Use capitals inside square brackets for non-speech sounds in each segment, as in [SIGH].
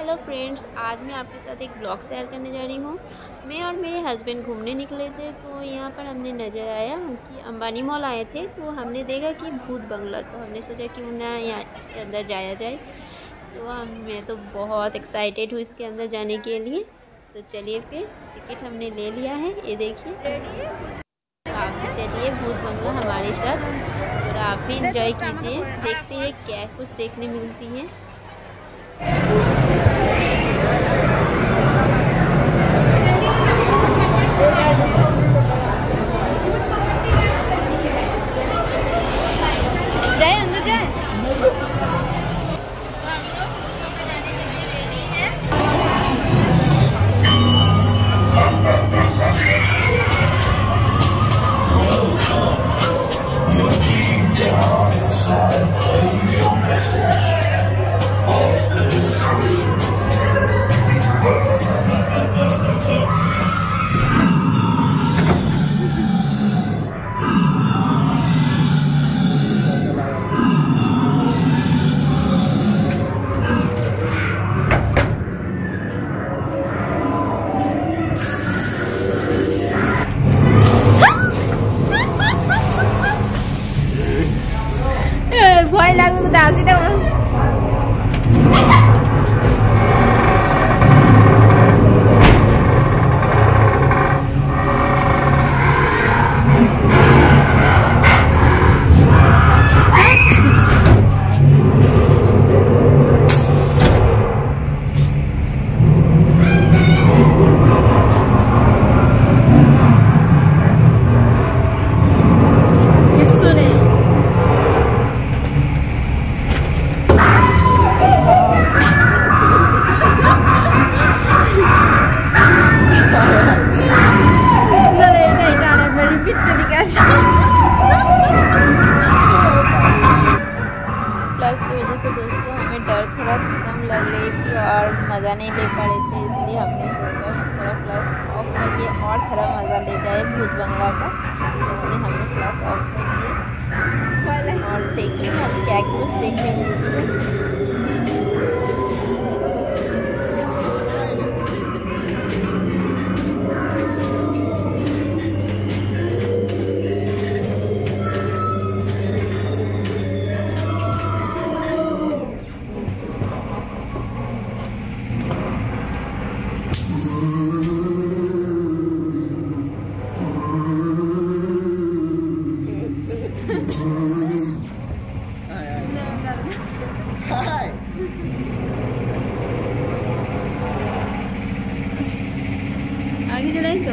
Hello friends आज मैं आपके साथ एक ब्लॉग शेयर करने जा रही हूँ। मैं और मेरे हस्बैंड घूमने निकले थे तो यहाँ पर हमने नज़र आया कि अंबानी मॉल आए थे तो हमने देखा कि भूत बंगला तो हमने सोचा कि ना यहाँ इसके अंदर जाया जाए। तो हम, मैं तो बहुत एक्साइटेड हूँ इसके अंदर जाने के लिए। तो चलिए फिर टिकट हमने ले लिया है, ये देखिए। तो आप चलिए, भूत बंगला हमारे साथ। और आप भी इंजॉय कीजिए, देखते हैं क्या कुछ देखने मिलती है। side, leave your message. रही थी और मज़ा नहीं ले पा रहे थे, इसलिए हमने सोचा थोड़ा फ्लैश ऑफ़ कर दिया और थोड़ा मज़ा ले जाए भूत बंगला का। इसलिए हमने फ्लैश ऑफ़ कर दिया। और देखिए हम क्या कुछ देखने मिलती है। くないと。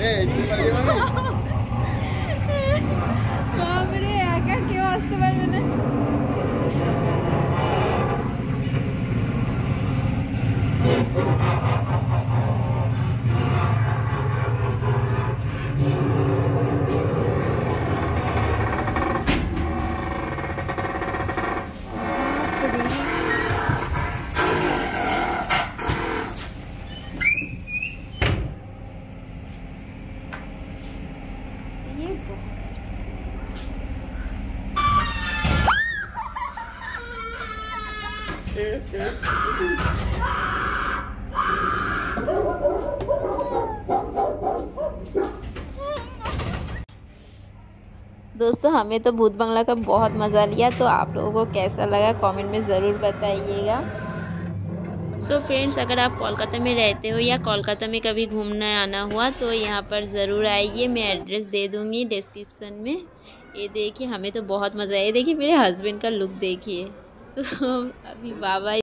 Eh, jumpa lagi mami. दोस्तों हमें तो भूत बंगला का बहुत मज़ा लिया तो आप लोगों को कैसा लगा कमेंट में ज़रूर बताइएगा। सो so फ्रेंड्स अगर आप कोलकाता में रहते हो या कोलकाता में कभी घूमने आना हुआ तो यहाँ पर ज़रूर आइए, मैं एड्रेस दे दूँगी डिस्क्रिप्सन में। ये देखिए, हमें तो बहुत मज़ा आया देखिए, मेरे हस्बैंड का लुक देखिए। তো [LAUGHS] আমি বাবাই